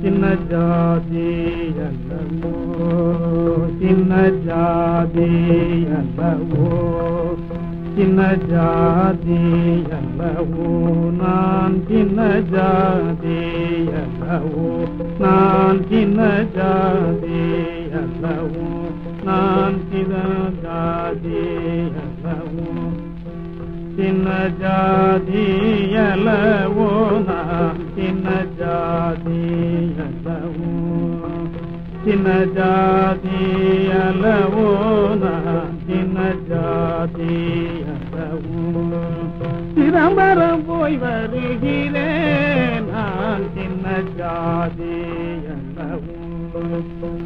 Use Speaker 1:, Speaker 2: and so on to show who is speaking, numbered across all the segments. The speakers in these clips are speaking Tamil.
Speaker 1: சின்ன ஜாதி அல்லவோ சின்ன ஜாதி அல்லவோ சின்ன ஜாதி அல்லவோ நான் சின்ன ஜாதி அல்லவோ நான் சின்ன ஜாதி அல்லவோ நான் சின்ன ஜாதி அல்லவோ சின்ன ஜாதி அல்லவோ நான் சின்ன ஜாதி சிதம்பரம் போய் வருகிறேன் நான் சின்ன ஜாதி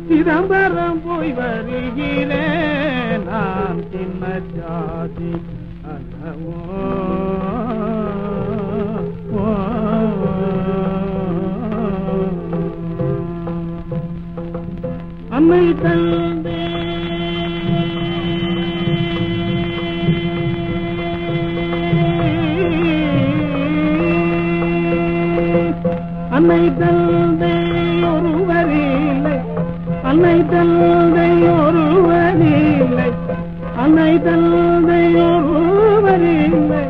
Speaker 1: சிதம்பரம் போய் வருகிறேன் நான் சின்ன ஜாதி அல்லவோ அன்னை தந்தை அன்னை தந்தை ஒருவரில்லை. அன்னை தந்தை ஒருவரில்லை. அன்னை தந்தை ஒருவரில்லை.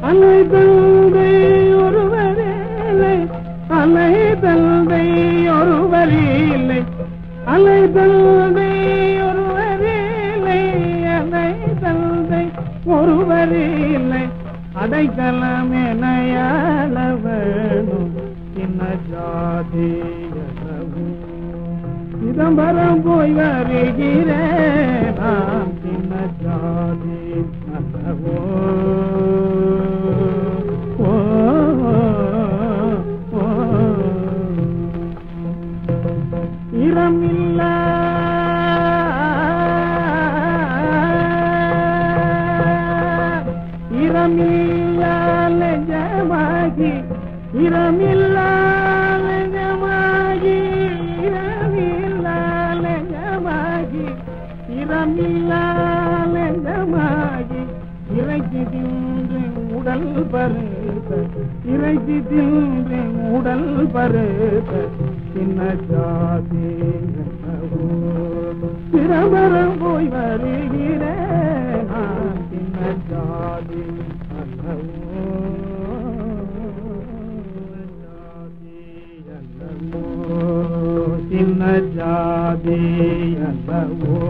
Speaker 1: அன்னை தந்தை ஒருவரில்லை. அன்னை தந்தை ஒருவரில்லை. அன்னை தந்தை ஒருவரில்லை. அன்னை தந்தை ஒருவரில்லை. அடைக்கலம் சிதம்பரம் போய் வருகிறேன் நான் சின்ன ஜாதி அல்லவோ ஓ, ஓ, இரமில்லா இறைச்சி தின்று உடல் பருத்த இறைச்சி தின்று உடல் பருத்த சின்ன ஜாதி பிரபரம் போய் வருகிறேன் சின்ன ஜாதி அல்லவோ ஜாதி அல்லவோ சின்ன ஜாதி அல்லவோ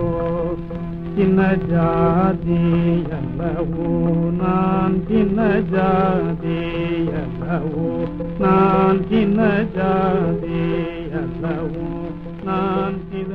Speaker 1: சின்ன ஜாதி அல்லவோ நான் சின்ன ஜாதி அல்லவோ நான் சின்ன ஜாதி அல்லவோ நான் சின்ன